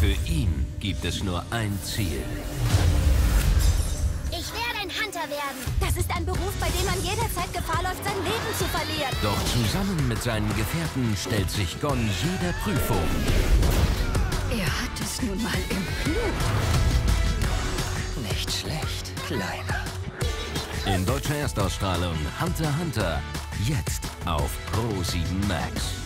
Für ihn gibt es nur ein Ziel. Ich werde ein Hunter werden. Das ist ein Beruf, bei dem man jederzeit Gefahr läuft, sein Leben zu verlieren. Doch zusammen mit seinen Gefährten stellt sich Gon jeder Prüfung. Er hat es nun mal im Blut. Nicht schlecht, Kleiner. In deutscher Erstausstrahlung Hunter Hunter. Jetzt auf Pro 7 Max.